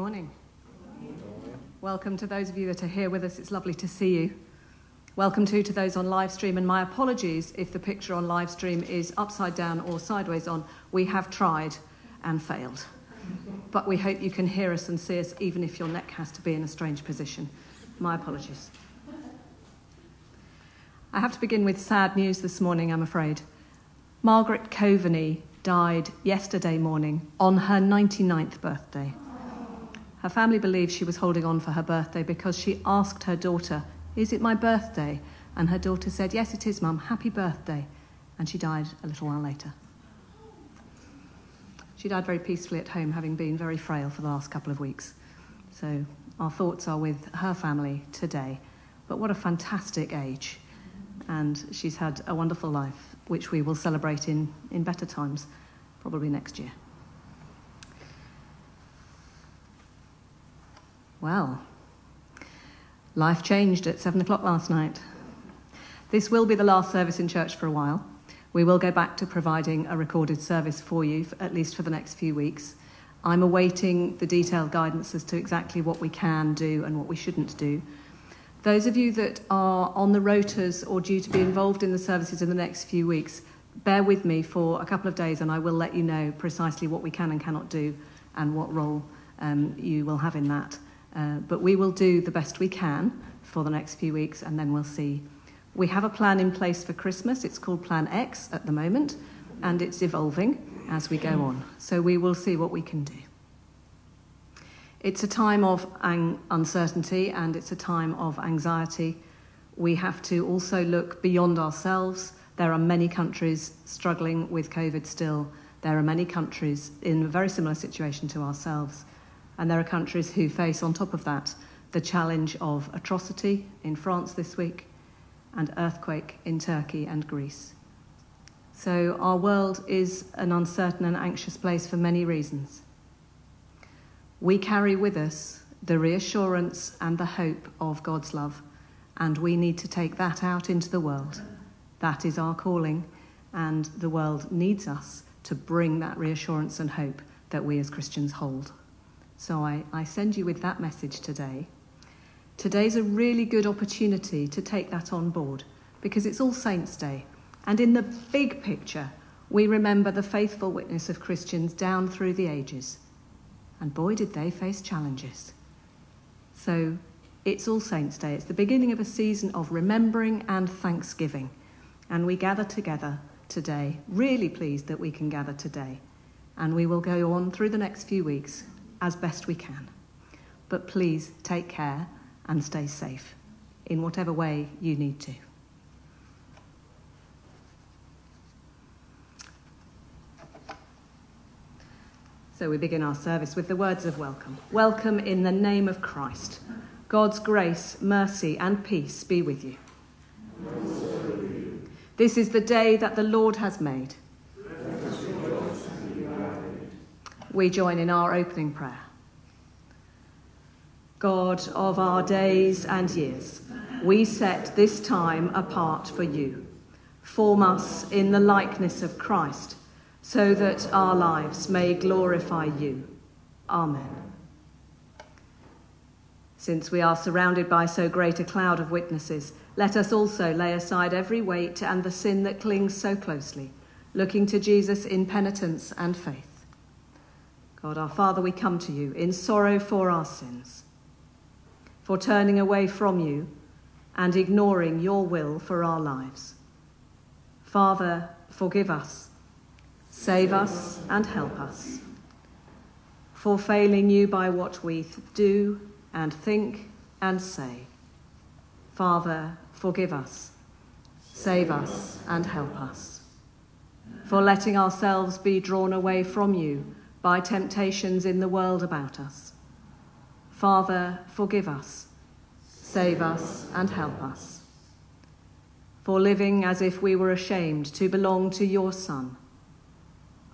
morning. Welcome to those of you that are here with us. It's lovely to see you. Welcome too to those on live stream, and my apologies if the picture on live stream is upside down or sideways on. We have tried and failed. But we hope you can hear us and see us even if your neck has to be in a strange position. My apologies. I have to begin with sad news this morning, I'm afraid. Margaret Coveney died yesterday morning on her 99th birthday. Her family believes she was holding on for her birthday because she asked her daughter, Is it my birthday? And her daughter said, Yes, it is, Mum. Happy birthday. And she died a little while later. She died very peacefully at home, having been very frail for the last couple of weeks. So our thoughts are with her family today. But what a fantastic age. And she's had a wonderful life, which we will celebrate in, in better times, probably next year. Well, life changed at seven o'clock last night. This will be the last service in church for a while. We will go back to providing a recorded service for you, for, at least for the next few weeks. I'm awaiting the detailed guidance as to exactly what we can do and what we shouldn't do. Those of you that are on the rotas or due to be involved in the services in the next few weeks, bear with me for a couple of days and I will let you know precisely what we can and cannot do and what role um, you will have in that. Uh, but we will do the best we can for the next few weeks and then we'll see. We have a plan in place for Christmas. It's called Plan X at the moment and it's evolving as we go on. So we will see what we can do. It's a time of uncertainty and it's a time of anxiety. We have to also look beyond ourselves. There are many countries struggling with COVID still. There are many countries in a very similar situation to ourselves. And there are countries who face, on top of that, the challenge of atrocity in France this week and earthquake in Turkey and Greece. So our world is an uncertain and anxious place for many reasons. We carry with us the reassurance and the hope of God's love, and we need to take that out into the world. That is our calling, and the world needs us to bring that reassurance and hope that we as Christians hold. So I, I send you with that message today. Today's a really good opportunity to take that on board because it's All Saints' Day. And in the big picture, we remember the faithful witness of Christians down through the ages. And boy, did they face challenges. So It's All Saints' Day. It's the beginning of a season of remembering and thanksgiving. And we gather together today, really pleased that we can gather today. And we will go on through the next few weeks as best we can. But please take care and stay safe in whatever way you need to. So we begin our service with the words of welcome. Welcome in the name of Christ. God's grace, mercy, and peace be with you. This is the day that the Lord has made. We join in our opening prayer. God of our days and years, we set this time apart for you. Form us in the likeness of Christ so that our lives may glorify you. Amen. Since we are surrounded by so great a cloud of witnesses, let us also lay aside every weight and the sin that clings so closely, looking to Jesus in penitence and faith. God our Father, we come to you in sorrow for our sins, for turning away from you and ignoring your will for our lives. Father, forgive us Save us and help us. For failing you by what we do and think and say. Father, forgive us. Save us and help us. For letting ourselves be drawn away from you by temptations in the world about us. Father, forgive us. Save us and help us. For living as if we were ashamed to belong to your Son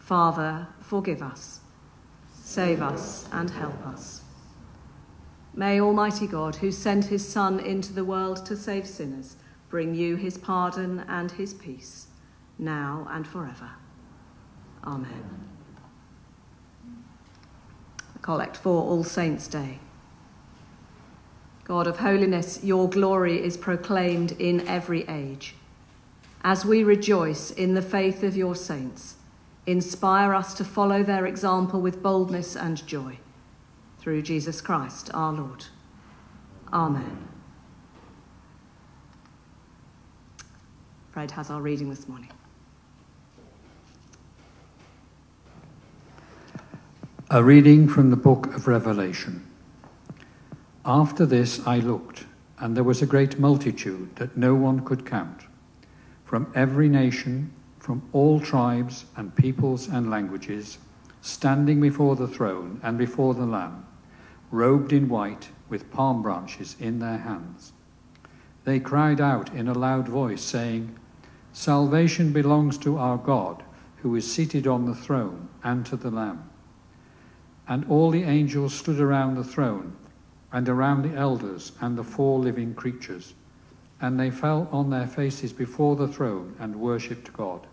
Father, forgive us, save us, and help us. May Almighty God, who sent his Son into the world to save sinners, bring you his pardon and his peace, now and forever. Amen. Collect for All Saints' Day. God of holiness, your glory is proclaimed in every age. As we rejoice in the faith of your saints, Inspire us to follow their example with boldness and joy. Through Jesus Christ our Lord. Amen. Fred has our reading this morning. A reading from the book of Revelation. After this I looked, and there was a great multitude that no one could count, from every nation from all tribes and peoples and languages, standing before the throne and before the Lamb, robed in white with palm branches in their hands. They cried out in a loud voice, saying, Salvation belongs to our God, who is seated on the throne, and to the Lamb. And all the angels stood around the throne, and around the elders and the four living creatures. And they fell on their faces before the throne and worshipped God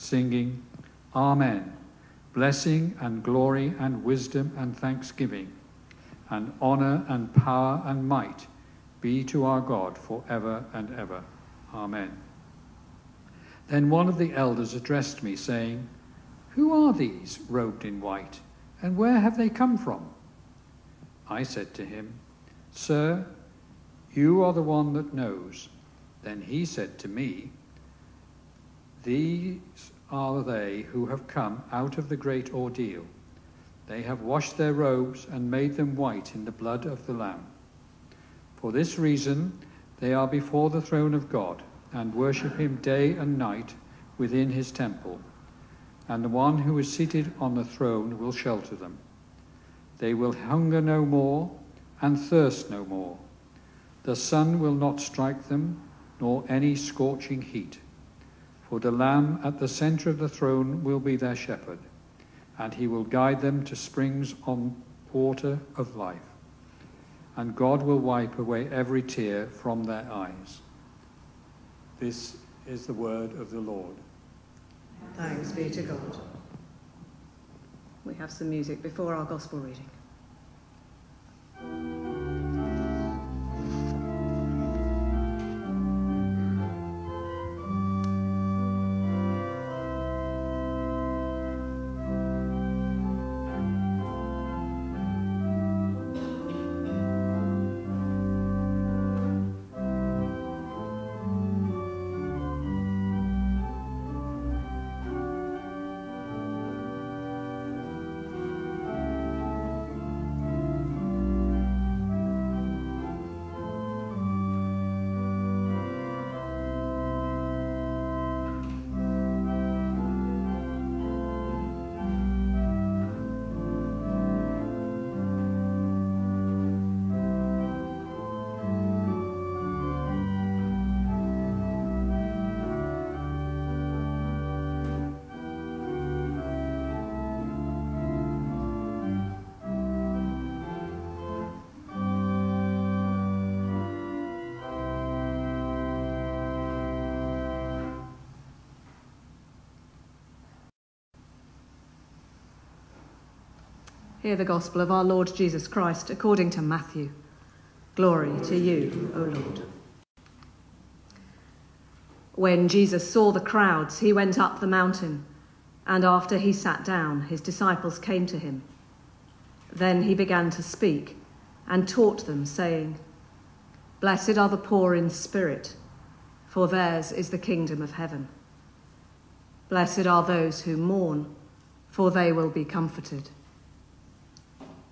singing, Amen. Blessing and glory and wisdom and thanksgiving, and honor and power and might be to our God for ever and ever. Amen. Then one of the elders addressed me, saying, Who are these robed in white, and where have they come from? I said to him, Sir, you are the one that knows. Then he said to me, these are they who have come out of the great ordeal. They have washed their robes and made them white in the blood of the Lamb. For this reason, they are before the throne of God and worship him day and night within his temple. And the one who is seated on the throne will shelter them. They will hunger no more and thirst no more. The sun will not strike them, nor any scorching heat. For the Lamb at the center of the throne will be their shepherd, and he will guide them to springs on water of life. And God will wipe away every tear from their eyes. This is the word of the Lord. Thanks be to God. We have some music before our gospel reading. Hear the gospel of our Lord Jesus Christ according to Matthew. Glory to you, O Lord. When Jesus saw the crowds, he went up the mountain, and after he sat down, his disciples came to him. Then he began to speak and taught them, saying, Blessed are the poor in spirit, for theirs is the kingdom of heaven. Blessed are those who mourn, for they will be comforted.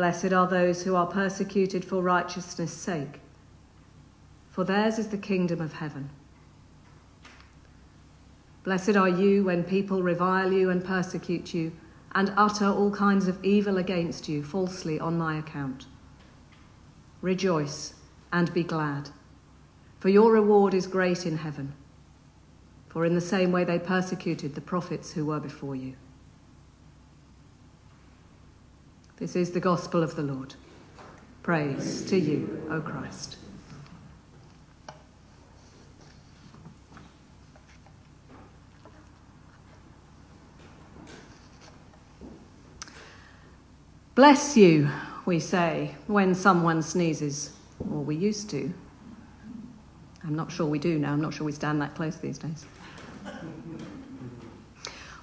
Blessed are those who are persecuted for righteousness' sake, for theirs is the kingdom of heaven. Blessed are you when people revile you and persecute you and utter all kinds of evil against you falsely on my account. Rejoice and be glad, for your reward is great in heaven. For in the same way they persecuted the prophets who were before you. This is the gospel of the Lord. Praise to you, O Christ. Bless you, we say, when someone sneezes, or we used to. I'm not sure we do now, I'm not sure we stand that close these days.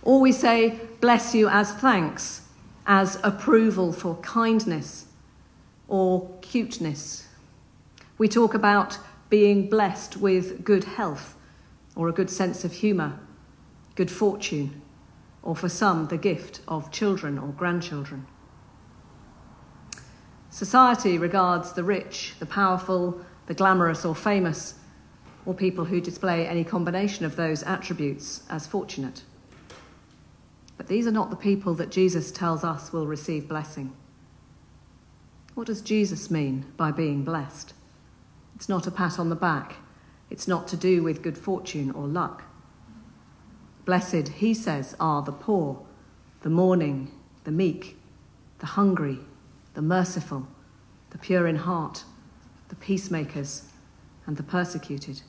Or we say, bless you as thanks as approval for kindness or cuteness. We talk about being blessed with good health or a good sense of humour, good fortune, or for some, the gift of children or grandchildren. Society regards the rich, the powerful, the glamorous or famous, or people who display any combination of those attributes as fortunate. But these are not the people that Jesus tells us will receive blessing. What does Jesus mean by being blessed? It's not a pat on the back. It's not to do with good fortune or luck. Blessed, he says, are the poor, the mourning, the meek, the hungry, the merciful, the pure in heart, the peacemakers, and the persecuted.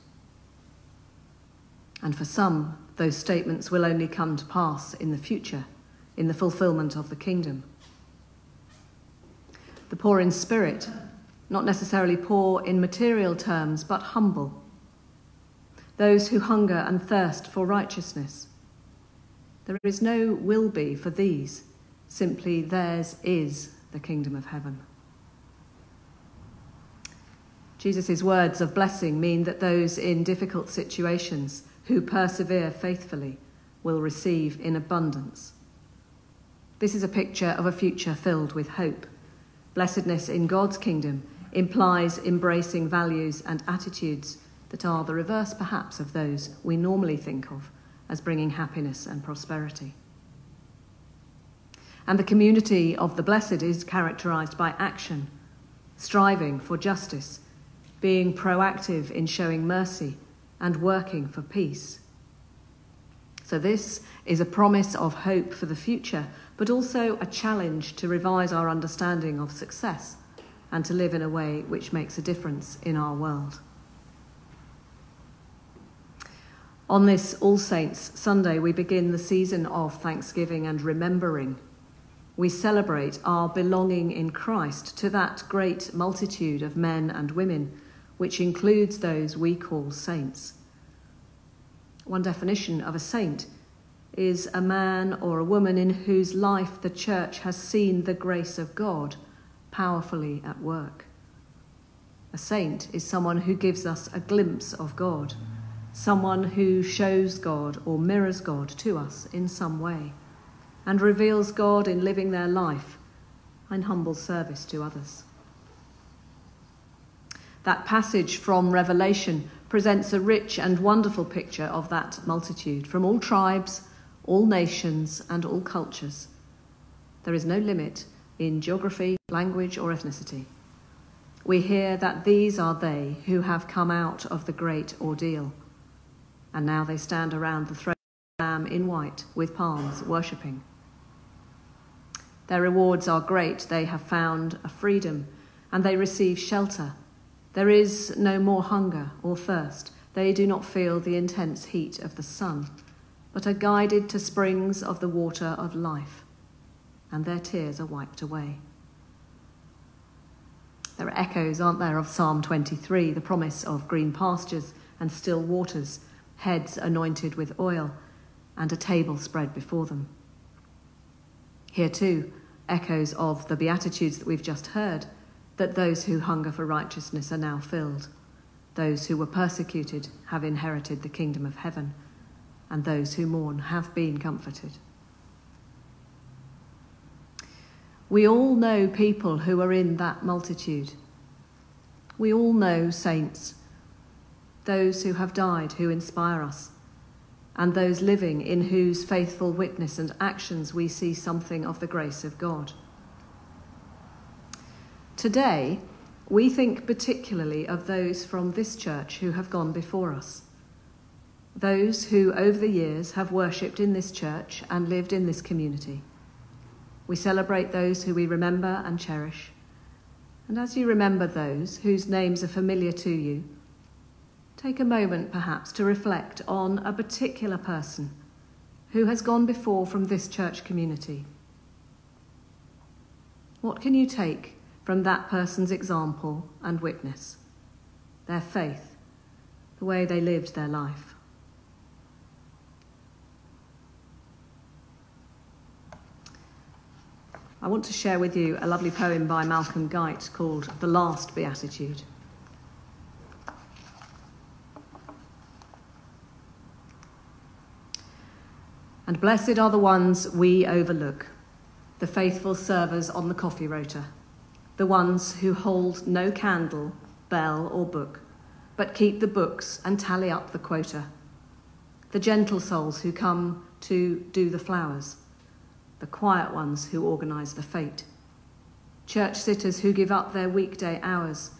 And for some, those statements will only come to pass in the future, in the fulfillment of the kingdom. The poor in spirit, not necessarily poor in material terms, but humble. Those who hunger and thirst for righteousness. There is no will be for these, simply theirs is the kingdom of heaven. Jesus' words of blessing mean that those in difficult situations who persevere faithfully will receive in abundance. This is a picture of a future filled with hope. Blessedness in God's kingdom implies embracing values and attitudes that are the reverse, perhaps, of those we normally think of as bringing happiness and prosperity. And the community of the blessed is characterized by action, striving for justice, being proactive in showing mercy and working for peace. So, this is a promise of hope for the future, but also a challenge to revise our understanding of success and to live in a way which makes a difference in our world. On this All Saints Sunday, we begin the season of thanksgiving and remembering. We celebrate our belonging in Christ to that great multitude of men and women which includes those we call saints. One definition of a saint is a man or a woman in whose life the church has seen the grace of God powerfully at work. A saint is someone who gives us a glimpse of God, someone who shows God or mirrors God to us in some way, and reveals God in living their life in humble service to others. That passage from Revelation presents a rich and wonderful picture of that multitude from all tribes, all nations, and all cultures. There is no limit in geography, language, or ethnicity. We hear that these are they who have come out of the great ordeal, and now they stand around the throne of the Lamb in white with palms, worshipping. Their rewards are great. They have found a freedom, and they receive shelter. There is no more hunger or thirst. They do not feel the intense heat of the sun, but are guided to springs of the water of life, and their tears are wiped away. There are echoes, aren't there, of Psalm 23, the promise of green pastures and still waters, heads anointed with oil, and a table spread before them. Here, too, echoes of the Beatitudes that we've just heard that those who hunger for righteousness are now filled, those who were persecuted have inherited the kingdom of heaven, and those who mourn have been comforted. We all know people who are in that multitude. We all know saints, those who have died who inspire us, and those living in whose faithful witness and actions we see something of the grace of God. Today, we think particularly of those from this church who have gone before us. Those who, over the years, have worshipped in this church and lived in this community. We celebrate those who we remember and cherish. And as you remember those whose names are familiar to you, take a moment perhaps to reflect on a particular person who has gone before from this church community. What can you take from that person's example and witness? Their faith, the way they lived their life. I want to share with you a lovely poem by Malcolm Guite called The Last Beatitude. And blessed are the ones we overlook, the faithful servers on the coffee rota, the ones who hold no candle, bell, or book, but keep the books and tally up the quota, the gentle souls who come to do the flowers the quiet ones who organise the fete, church sitters who give up their weekday hours,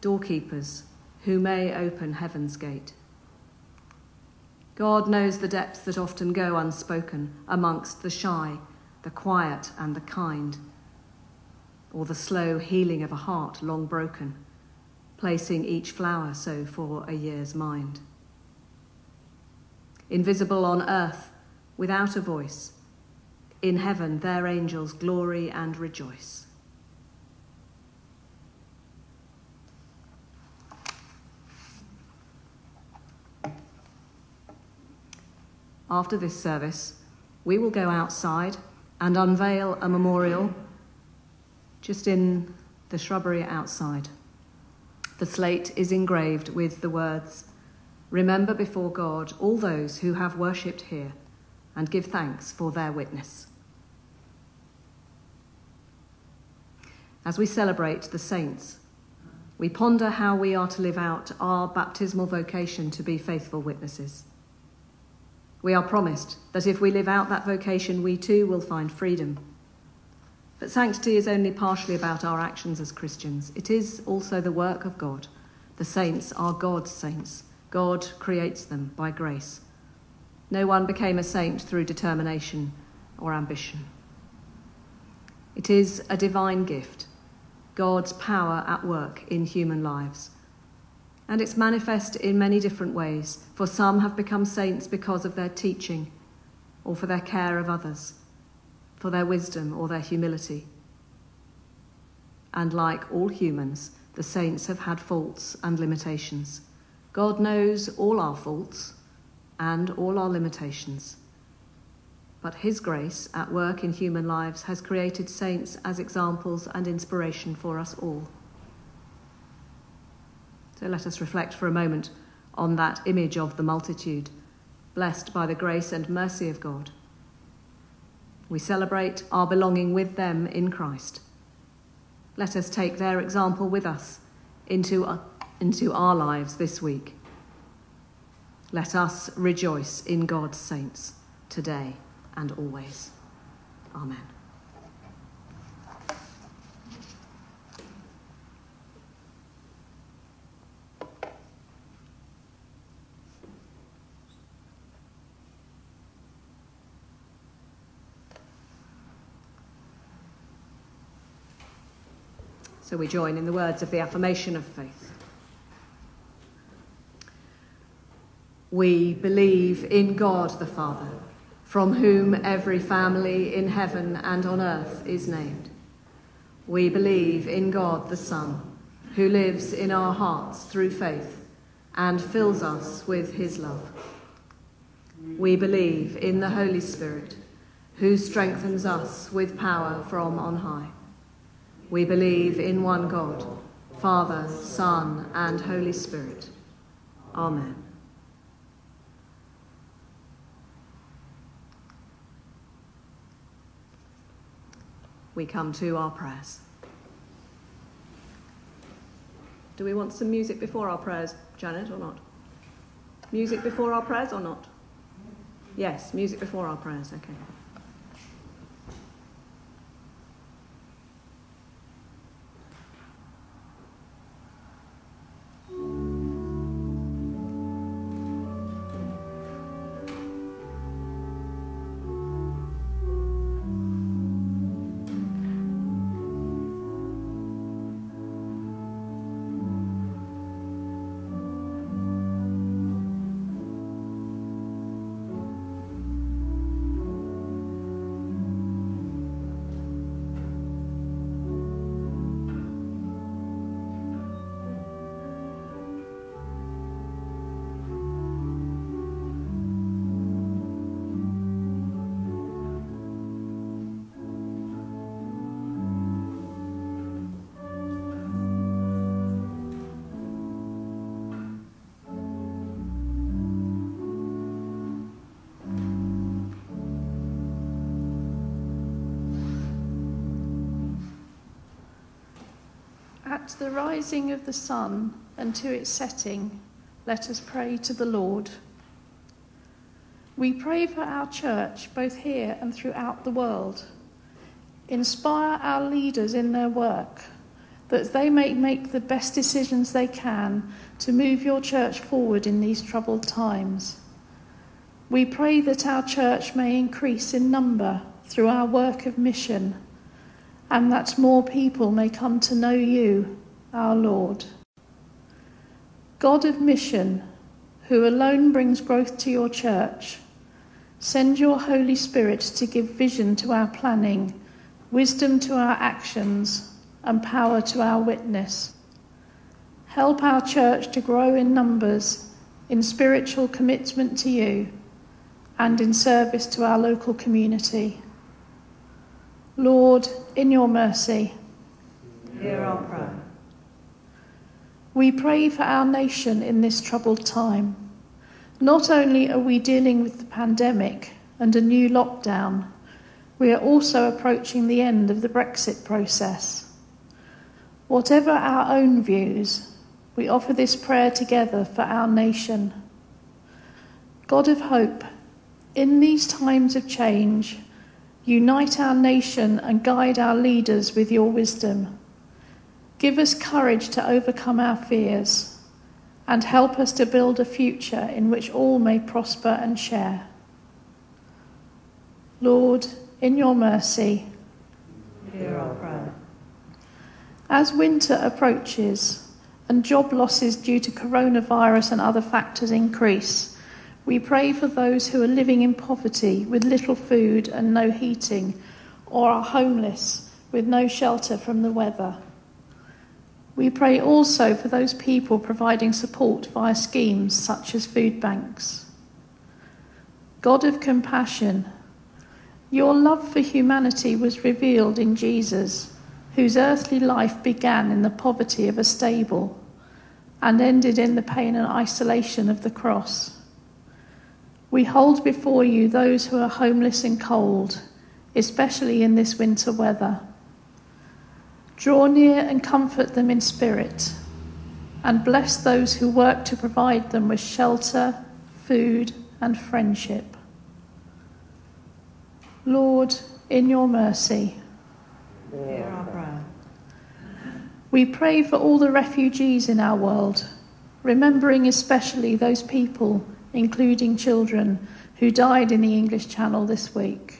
doorkeepers who may open heaven's gate. God knows the depths that often go unspoken amongst the shy, the quiet, and the kind, or the slow healing of a heart long broken, placing each flower so for a year's mind. Invisible on earth, without a voice, in heaven, their angels glory and rejoice. After this service, we will go outside and unveil a memorial just in the shrubbery outside. The slate is engraved with the words Remember before God all those who have worshipped here, and give thanks for their witness. as we celebrate the saints, we ponder how we are to live out our baptismal vocation to be faithful witnesses. We are promised that if we live out that vocation, we too will find freedom. But sanctity is only partially about our actions as Christians, it is also the work of God. The saints are God's saints. God creates them by grace. No one became a saint through determination or ambition. It is a divine gift God's power at work in human lives. And it's manifest in many different ways, for some have become saints because of their teaching or for their care of others, for their wisdom or their humility. And like all humans, the saints have had faults and limitations. God knows all our faults and all our limitations but His grace at work in human lives has created saints as examples and inspiration for us all. So let us reflect for a moment on that image of the multitude, blessed by the grace and mercy of God. We celebrate our belonging with them in Christ. Let us take their example with us into, uh, into our lives this week. Let us rejoice in God's saints today and always. Amen. So we join in the words of the affirmation of faith. We believe in God the Father, from whom every family in heaven and on earth is named. We believe in God the Son, who lives in our hearts through faith and fills us with his love. We believe in the Holy Spirit, who strengthens us with power from on high. We believe in one God, Father, Son, and Holy Spirit. Amen. We come to our prayers. Do we want some music before our prayers, Janet, or not? Music before our prayers or not? Yes, music before our prayers, okay. At the rising of the sun and to its setting, let us pray to the Lord. We pray for our church, both here and throughout the world. Inspire our leaders in their work, that they may make the best decisions they can to move your church forward in these troubled times. We pray that our church may increase in number through our work of mission and that more people may come to know you, our Lord. God of mission, who alone brings growth to your church, send your Holy Spirit to give vision to our planning, wisdom to our actions, and power to our witness. Help our church to grow in numbers, in spiritual commitment to you, and in service to our local community. Lord, in your mercy, hear our prayer. We pray for our nation in this troubled time. Not only are we dealing with the pandemic and a new lockdown, we are also approaching the end of the Brexit process. Whatever our own views, we offer this prayer together for our nation. God of hope, in these times of change, Unite our nation and guide our leaders with your wisdom. Give us courage to overcome our fears and help us to build a future in which all may prosper and share. Lord, in your mercy, hear our prayer. As winter approaches and job losses due to coronavirus and other factors increase, we pray for those who are living in poverty with little food and no heating, or are homeless with no shelter from the weather. We pray also for those people providing support via schemes such as food banks. God of compassion, your love for humanity was revealed in Jesus, whose earthly life began in the poverty of a stable and ended in the pain and isolation of the cross. We hold before you those who are homeless and cold, especially in this winter weather. Draw near and comfort them in spirit, and bless those who work to provide them with shelter, food, and friendship. Lord, in your mercy, hear our prayer. We pray for all the refugees in our world, remembering especially those people including children, who died in the English Channel this week.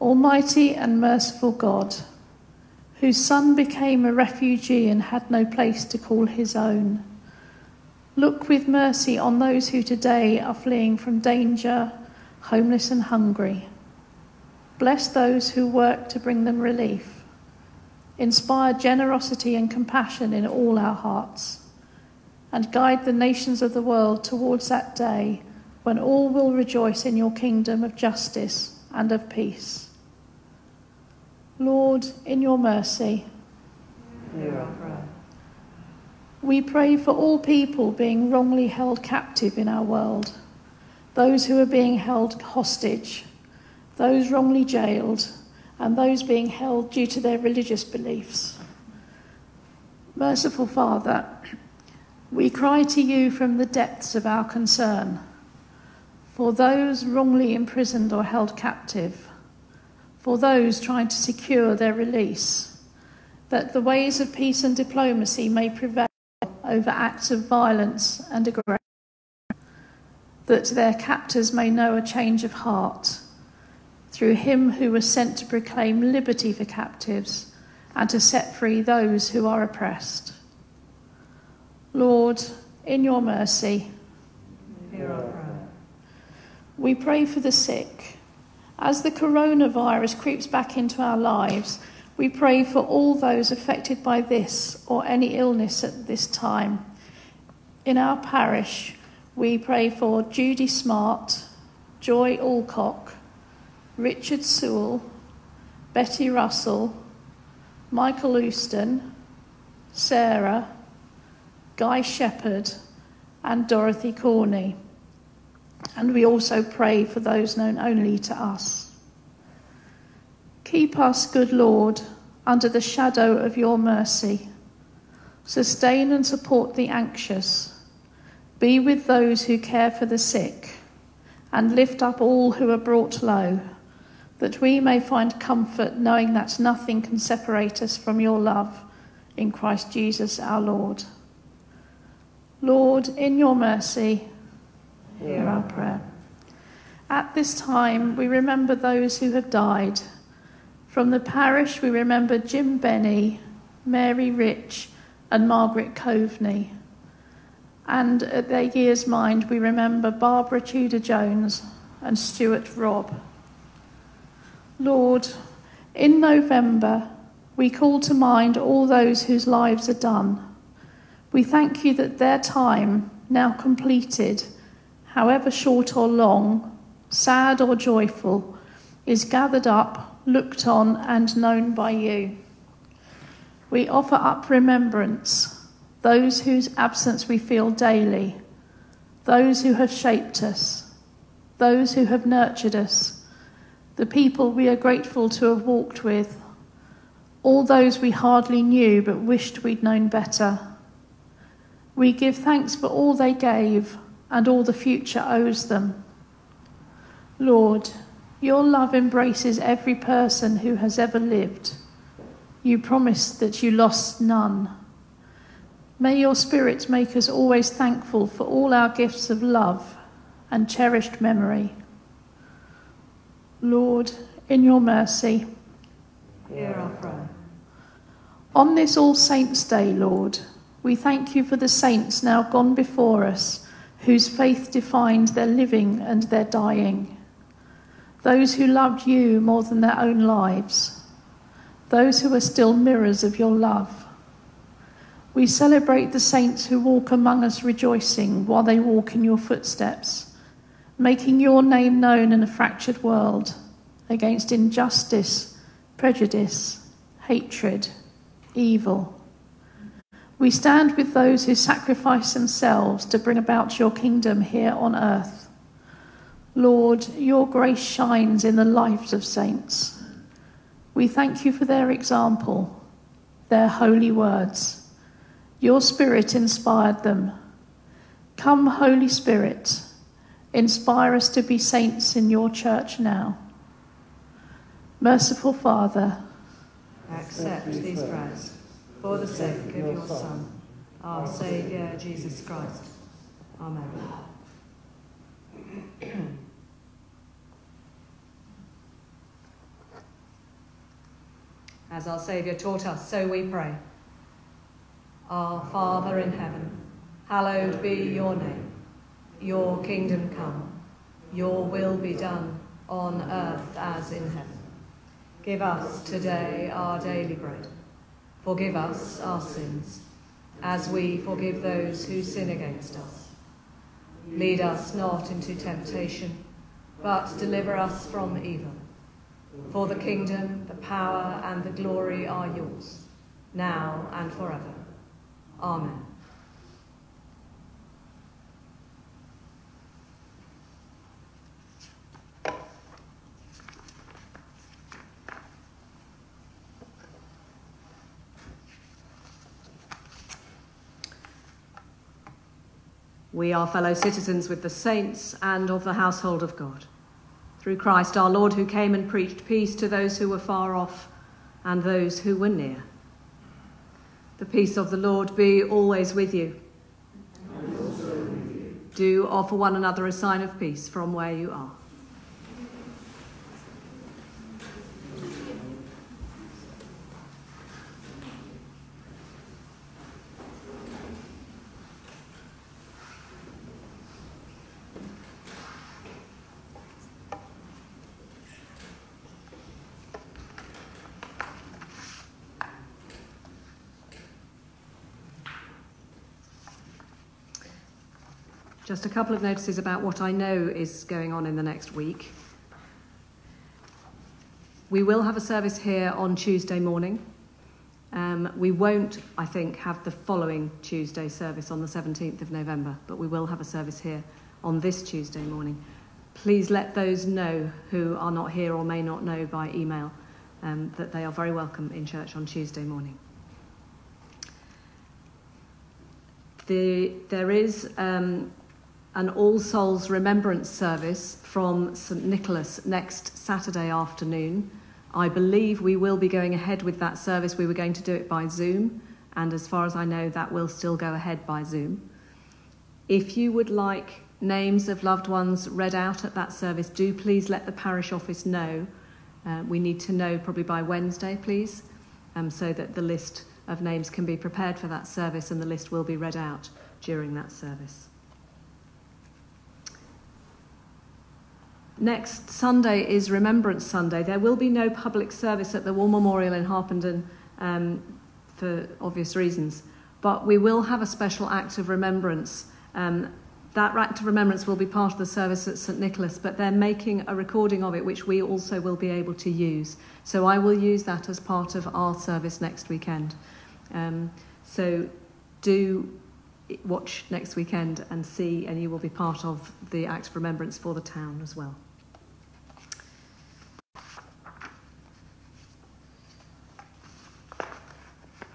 Almighty and merciful God, whose son became a refugee and had no place to call his own. Look with mercy on those who today are fleeing from danger, homeless and hungry. Bless those who work to bring them relief. Inspire generosity and compassion in all our hearts. And guide the nations of the world towards that day when all will rejoice in your kingdom of justice and of peace. Lord, in your mercy, we pray for all people being wrongly held captive in our world, those who are being held hostage, those wrongly jailed, and those being held due to their religious beliefs. Merciful Father, we cry to you from the depths of our concern. For those wrongly imprisoned or held captive. For those trying to secure their release, that the ways of peace and diplomacy may prevail over acts of violence and aggression, that their captors may know a change of heart. Through him who was sent to proclaim liberty for captives and to set free those who are oppressed. Lord, in your mercy, Hear our prayer. we pray for the sick as the coronavirus creeps back into our lives, we pray for all those affected by this or any illness at this time. In our parish, we pray for Judy Smart, Joy Alcock, Richard Sewell, Betty Russell, Michael Euston, Sarah, Guy Shepherd, and Dorothy Corney. And we also pray for those known only to us. Keep us, good Lord, under the shadow of your mercy. Sustain and support the anxious. Be with those who care for the sick. And lift up all who are brought low, that we may find comfort knowing that nothing can separate us from your love in Christ Jesus our Lord. Lord, in your mercy, hear our prayer. At this time, we remember those who have died. From the parish, we remember Jim Benny, Mary Rich, and Margaret Coveney. And at their year's mind, we remember Barbara Tudor Jones and Stuart Robb. Lord, in November, we call to mind all those whose lives are done. We thank you that their time, now completed, however short or long, sad or joyful, is gathered up, looked on, and known by you. We offer up remembrance, those whose absence we feel daily, those who have shaped us, those who have nurtured us, the people we are grateful to have walked with, all those we hardly knew but wished we'd known better. We give thanks for all they gave and all the future owes them. Lord, your love embraces every person who has ever lived. You promised that you lost none. May your Spirit make us always thankful for all our gifts of love and cherished memory. Lord, in your mercy, Hear our prayer. on this All Saints' Day, Lord, we thank you for the saints now gone before us whose faith defined their living and their dying, those who loved you more than their own lives, those who are still mirrors of your love. We celebrate the saints who walk among us rejoicing while they walk in your footsteps, making your name known in a fractured world against injustice, prejudice, hatred, evil. We stand with those who sacrifice themselves to bring about your kingdom here on earth. Lord, your grace shines in the lives of saints. We thank you for their example, their holy words. Your Spirit inspired them. Come, Holy Spirit, inspire us to be saints in your church now. Merciful Father, Accept these prayers for the sake of your Son, our Saviour Jesus Christ. Amen. As our Saviour taught us, so we pray. Our Father in heaven, hallowed be your name. Your kingdom come, your will be done on earth as in heaven. Give us today our daily bread. Forgive us our sins, as we forgive those who sin against us. Lead us not into temptation, but deliver us from evil. For the kingdom, the power, and the glory are yours, now and forever. Amen. We are fellow citizens with the saints and of the household of God. Through Christ our Lord, who came and preached peace to those who were far off and those who were near. The peace of the Lord be always with you. Do offer one another a sign of peace from where you are. Just a couple of notices about what I know is going on in the next week. We will have a service here on Tuesday morning. Um, we won't, I think, have the following Tuesday service on the 17th of November, but we will have a service here on this Tuesday morning. Please let those know who are not here or may not know by email um, that they are very welcome in church on Tuesday morning. The, there is um, an All Souls Remembrance service from St Nicholas next Saturday afternoon. I believe we will be going ahead with that service. We were going to do it by Zoom, and as far as I know, that will still go ahead by Zoom. If you would like names of loved ones read out at that service, do please let the parish office know. Uh, we need to know probably by Wednesday, please, um, so that the list of names can be prepared for that service and the list will be read out during that service. Next Sunday is Remembrance Sunday. There will be no public service at the War Memorial in Harpenden um, for obvious reasons, but we will have a special act of remembrance. Um, that act of remembrance will be part of the service at St Nicholas, but they're making a recording of it, which we also will be able to use. So I will use that as part of our service next weekend. Um, so do watch next weekend and see, and you will be part of the act of remembrance for the town as well.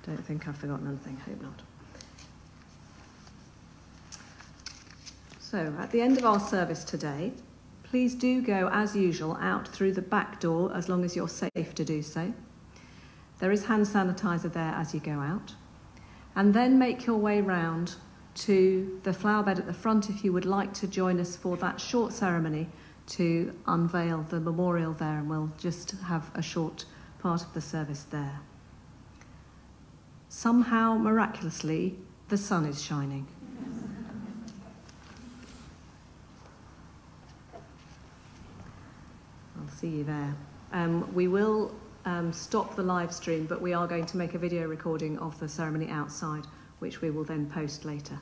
Don't think I've forgotten anything, hope not. So, at the end of our service today, please do go as usual out through the back door as long as you're safe to do so. There is hand sanitizer there as you go out. And then make your way round to the flower bed at the front if you would like to join us for that short ceremony to unveil the memorial there, and we'll just have a short part of the service there. Somehow, miraculously, the sun is shining. I'll see you there. Um, we will um, stop the live stream, but we are going to make a video recording of the ceremony outside, which we will then post later.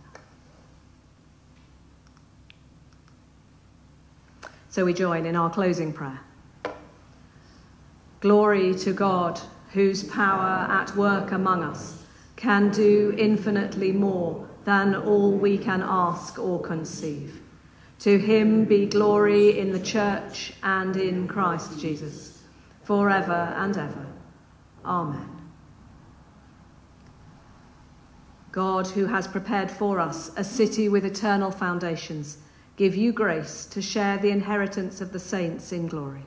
So we join in our closing prayer. Glory to God, whose power at work among us can do infinitely more than all we can ask or conceive. To him be glory in the church and in Christ Jesus, forever and ever. Amen. God, who has prepared for us a city with eternal foundations, give you grace to share the inheritance of the saints in glory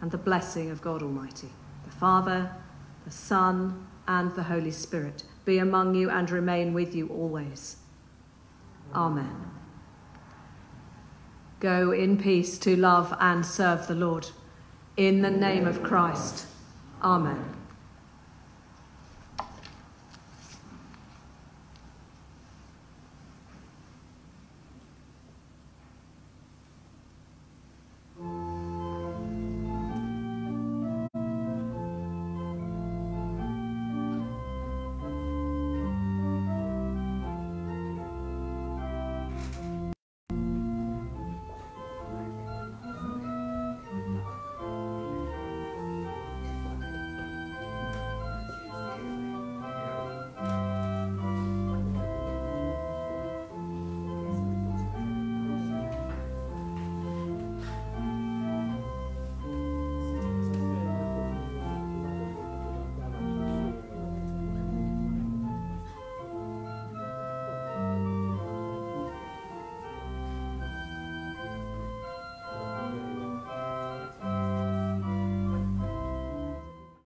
and the blessing of God Almighty, the Father, the Son, and the Holy Spirit be among you and remain with you always. Amen. Go in peace to love and serve the Lord. In the name of Christ. Amen.